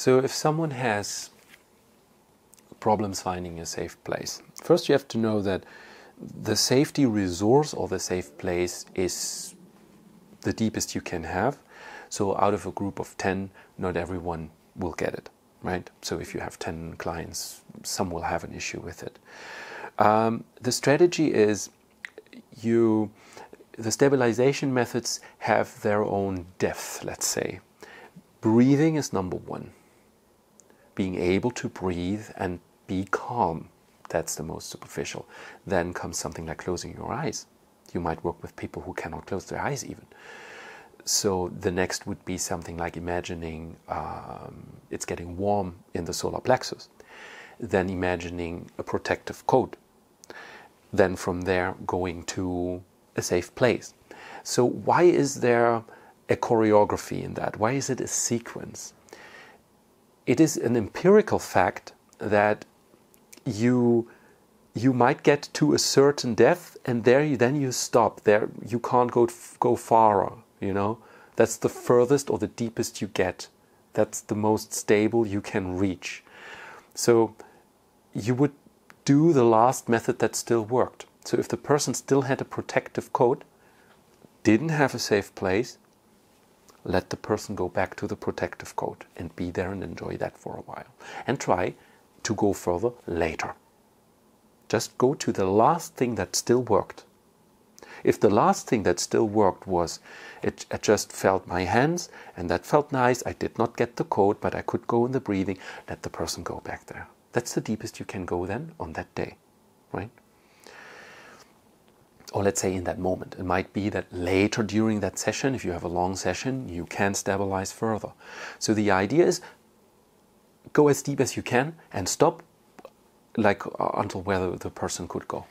So if someone has problems finding a safe place, first you have to know that the safety resource or the safe place is the deepest you can have. So out of a group of 10, not everyone will get it, right? So if you have 10 clients, some will have an issue with it. Um, the strategy is you the stabilization methods have their own depth, let's say. Breathing is number one. Being able to breathe and be calm, that's the most superficial. Then comes something like closing your eyes. You might work with people who cannot close their eyes even. So the next would be something like imagining um, it's getting warm in the solar plexus. Then imagining a protective coat. Then from there going to a safe place. So, why is there a choreography in that? Why is it a sequence? It is an empirical fact that you you might get to a certain depth and there you, then you stop. There you can't go go farther you know? That's the furthest or the deepest you get. That's the most stable you can reach. So you would do the last method that still worked. So if the person still had a protective coat, didn't have a safe place, let the person go back to the protective coat and be there and enjoy that for a while. And try to go further later. Just go to the last thing that still worked. If the last thing that still worked was it, I just felt my hands and that felt nice, I did not get the coat, but I could go in the breathing, let the person go back there. That's the deepest you can go then on that day, right? Or let's say in that moment. It might be that later during that session, if you have a long session, you can stabilize further. So the idea is go as deep as you can and stop like uh, until where the person could go.